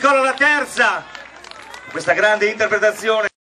Nicola La Terza, questa grande interpretazione